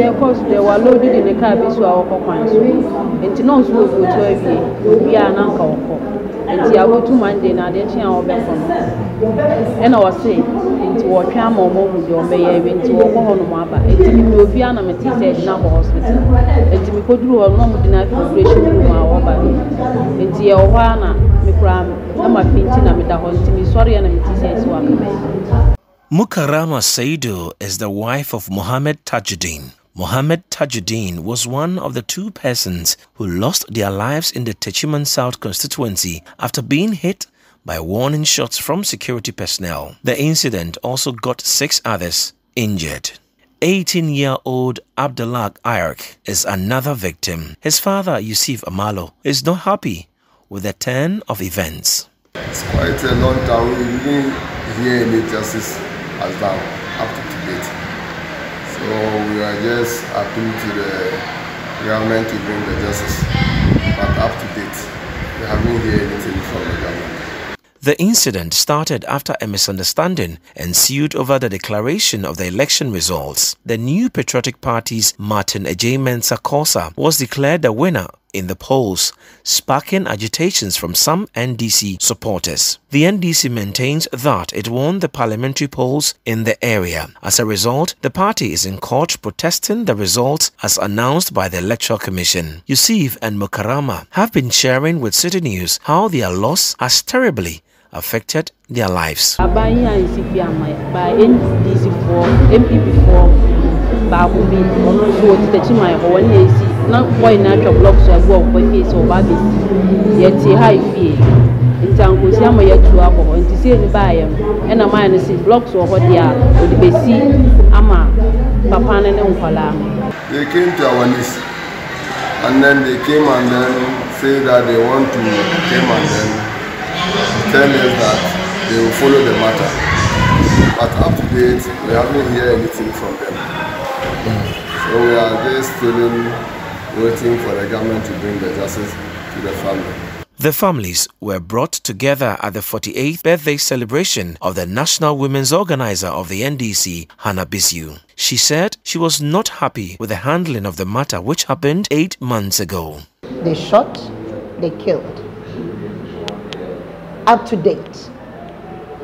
deɛ ɛkɔ so deɛ walodi de ne kaa so a wɔkɔ kwan so nti na ɔso wɔ votu awie obiara na nka wɔkɔ nti abotu mande na adeɛ kye a wɔbɛkɔ no ɛna wɔse nti wɔtwe ama wɔn mu deɛ wɔbɛyɛ awie nti wɔkɔ hɔ nom aba nti mi obiara na mete sɛ no abɔ hospital. Nti mi koduru hɔ no ɔmo de no afi operation room a wɔba no nti yɛwɔ hɔ a na me koraa na fi nti na meda hɔ nti mi sɔre yɛ na mete sɛ ɛsi wɔ yi. Mukarama Saidu is the wife of Mohammed Tajuddin. Mohammed Tajuddin was one of the two persons who lost their lives in the Techiman South constituency after being hit by warning shots from security personnel. The incident also got six others injured. 18-year-old Abdullah Ayark is another victim. His father, Yusuf Amalo, is not happy with the turn of events. It's quite a long time. We didn't hear any justice as now up to date. So are just appealing to the government to bring the justice. But up to date, we haven't heard anything from the government. The incident started after a misunderstanding ensued over the declaration of the election results. The new Patriotic Party's Martin Adjei-Mensah Korsah was declared the winner in the polls, sparking agitations from some NDC supporters. The NDC maintains that it won the parliamentary polls in the area. As a result, the party is in court protesting the results as announced by the Electoral Commission. Yusuf and Mukarama have been sharing with Citi News how their loss has terribly affected their lives. Na wɔn nyinaa atwa blɔk so agu ɔbɔ fie sɛ ɔba abɛsi yɛte ha fie nti ankosi ama yɛatu akɔ hɔ nti sie ne baayɛ no ɛna maa no si blɔk so wɔ deɛ a ɔde bɛsi ama papa no ne nkwadaa no. They came to our list and then they came and then say that they want to come and then tell us that they will follow the matter. But up to date, we haven't heard anything from them. So we are just still waiting for the government to bring the justice to the family. The families were brought together at the 48th birthday celebration of the National Women's Organizer of the NDC, Hannah Bissiw. She said she was not happy with the handling of the matter which happened eight months ago. They shot, they killed. Up to date,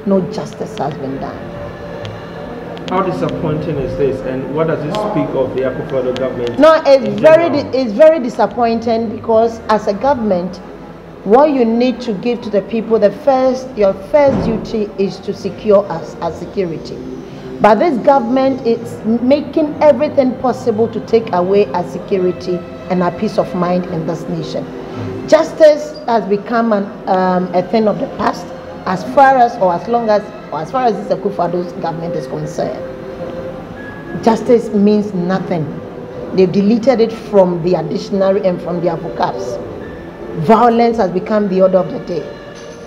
no justice has been done. How disappointing is this, and what does it speak of the Akufo government? No, it's very, it's very disappointing because as a government, what you need to give to the people, the first, your first duty is to secure us as security. But this government is making everything possible to take away our security and our peace of mind in this nation. Justice has become an, um, a thing of the past as far as, or as long as, or as far as this Akufo-Addo's government is concerned justice means nothing. They've deleted it from the dictionary and from their vocabs. Violence has become the order of the day.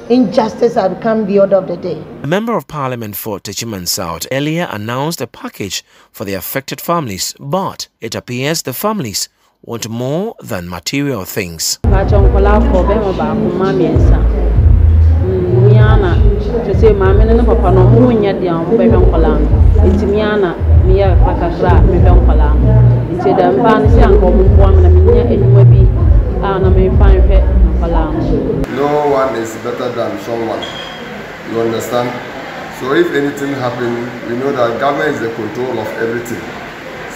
Injustice has become the order of the day. A member of parliament for Techiman South earlier announced a package for the affected families, but it appears the families want more than material things. No papa no a bɛhwɛ nkwadaa no one is better than someone. You understand? So if anything happen, we know that government is the control of everything.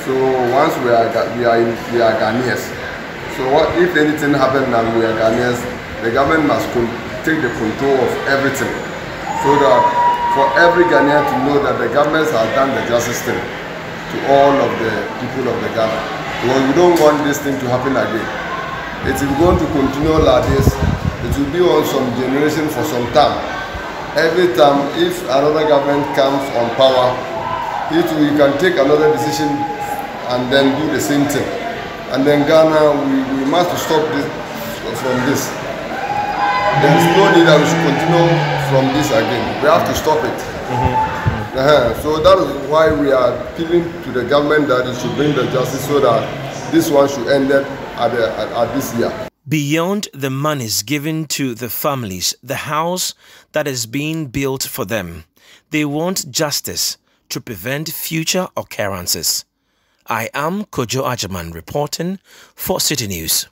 So once we are we are in, we are Ghanaians. So what if anything happen and we are Ghanaians, the government must con- take the control of everything, so that for every Ghanaian to know that the government has done the justice thing to all of the people of the Ghana. Because we don't want this thing to happen again. It is going to continue like this. It will be on some generation for some time. Every time, if another government comes on power, it will, you can take another decision and then do the same thing. And then Ghana, we, we must stop this from this. There is no need that we should continue from this again. We have to stop it. Uh-huh. So that is why we are appealing to the government that it should bring the justice so that this one should end it at, the, at, at this year. Beyond the monies given to the families, the house that is being built for them, they want justice to prevent future occurrences. I am Kojo Ajaman reporting for Citi News.